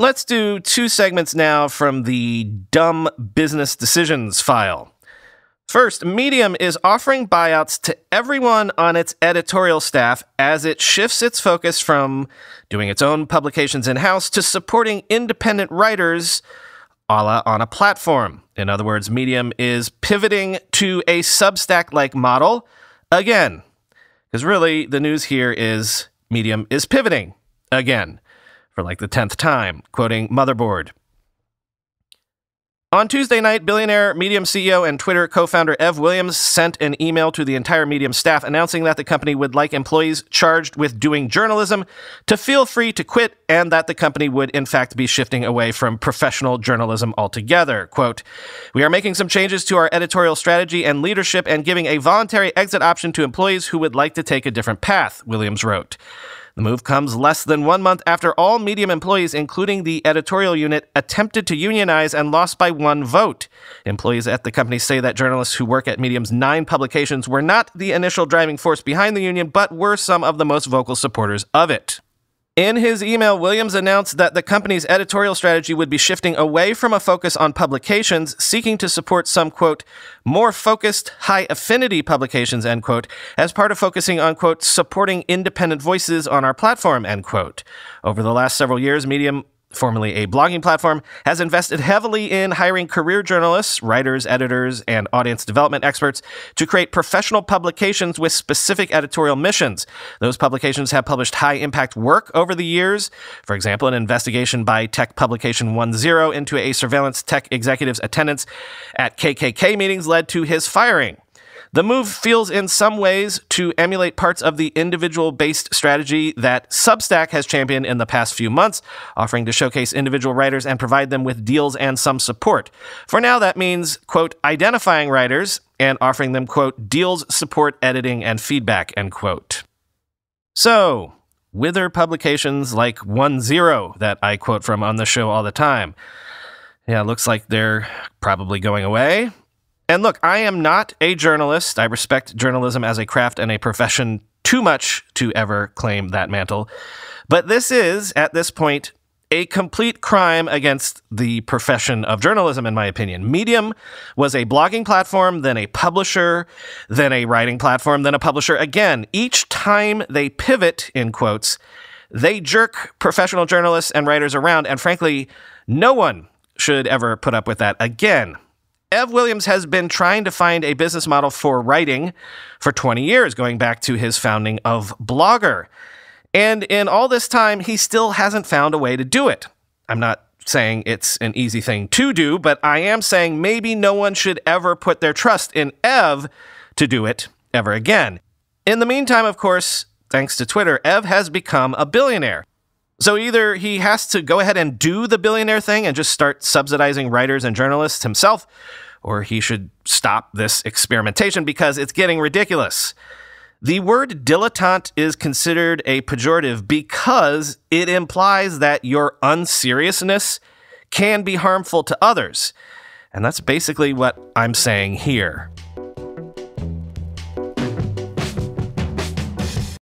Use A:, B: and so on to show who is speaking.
A: Let's do two segments now from the Dumb Business Decisions file. First, Medium is offering buyouts to everyone on its editorial staff as it shifts its focus from doing its own publications in house to supporting independent writers a la on a platform. In other words, Medium is pivoting to a Substack like model again. Because really, the news here is Medium is pivoting again for like the 10th time, quoting Motherboard. On Tuesday night, billionaire Medium CEO and Twitter co founder Ev Williams sent an email to the entire Medium staff announcing that the company would like employees charged with doing journalism to feel free to quit and that the company would, in fact, be shifting away from professional journalism altogether. Quote, We are making some changes to our editorial strategy and leadership and giving a voluntary exit option to employees who would like to take a different path, Williams wrote. The move comes less than one month after all Medium employees, including the editorial unit, attempted to unionize and lost by one vote. Employees at the company say that journalists who work at Medium's nine publications were not the initial driving force behind the union, but were some of the most vocal supporters of it. In his email, Williams announced that the company's editorial strategy would be shifting away from a focus on publications, seeking to support some, quote, more focused, high affinity publications, end quote, as part of focusing on, quote, supporting independent voices on our platform, end quote. Over the last several years, Medium formerly a blogging platform, has invested heavily in hiring career journalists, writers, editors, and audience development experts to create professional publications with specific editorial missions. Those publications have published high impact work over the years. For example, an investigation by tech publication One Zero into a surveillance tech executive's attendance at KKK meetings led to his firing. The move feels in some ways to emulate parts of the individual based strategy that Substack has championed in the past few months, offering to showcase individual writers and provide them with deals and some support. For now, that means, quote, identifying writers and offering them, quote, deals, support, editing, and feedback, end quote. So, wither publications like One Zero that I quote from on the show all the time. Yeah, looks like they're probably going away. And look, I am not a journalist. I respect journalism as a craft and a profession too much to ever claim that mantle. But this is, at this point, a complete crime against the profession of journalism, in my opinion. Medium was a blogging platform, then a publisher, then a writing platform, then a publisher again. Each time they pivot, in quotes, they jerk professional journalists and writers around, and frankly, no one should ever put up with that again. Ev Williams has been trying to find a business model for writing for 20 years, going back to his founding of Blogger. And in all this time, he still hasn't found a way to do it. I'm not saying it's an easy thing to do, but I am saying maybe no one should ever put their trust in Ev to do it ever again. In the meantime, of course, thanks to Twitter, Ev has become a billionaire. So either he has to go ahead and do the billionaire thing and just start subsidizing writers and journalists himself, or he should stop this experimentation because it's getting ridiculous. The word dilettante is considered a pejorative because it implies that your unseriousness can be harmful to others. And that's basically what I'm saying here.